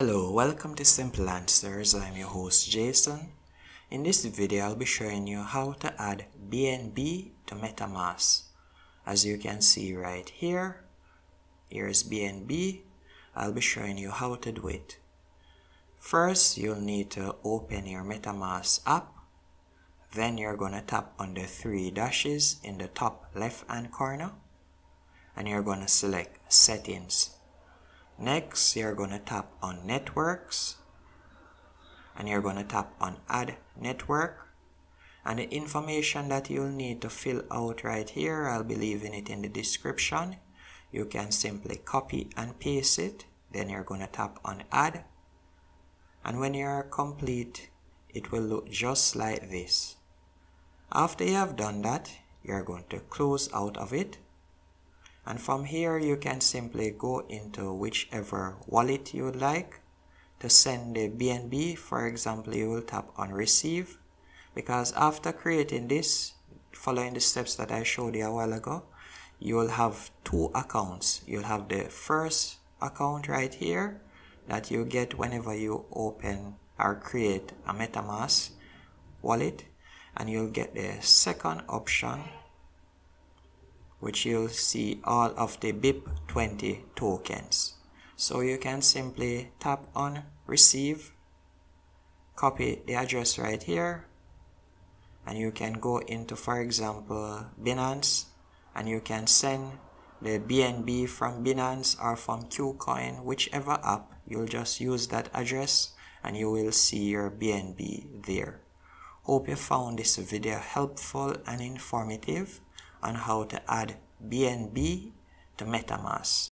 Hello, welcome to Simple Answers. I'm your host Jason. In this video, I'll be showing you how to add BNB to MetaMask. As you can see right here, here's BNB. I'll be showing you how to do it. First, you'll need to open your MetaMask app. Then you're going to tap on the three dashes in the top left hand corner and you're going to select settings Next, you're going to tap on networks and you're going to tap on add network and the information that you'll need to fill out right here, I'll be leaving it in the description. You can simply copy and paste it. Then you're going to tap on add. And when you're complete, it will look just like this. After you have done that, you're going to close out of it and from here you can simply go into whichever wallet you would like to send the BNB for example you will tap on receive. Because after creating this following the steps that I showed you a while ago you will have two accounts. You'll have the first account right here that you get whenever you open or create a MetaMask wallet. And you'll get the second option which you'll see all of the BEP20 tokens. So you can simply tap on receive, copy the address right here, and you can go into, for example, Binance, and you can send the BNB from Binance or from KuCoin, whichever app, you'll just use that address and you will see your BNB there. Hope you found this video helpful and informative on how to add BNB to MetaMask.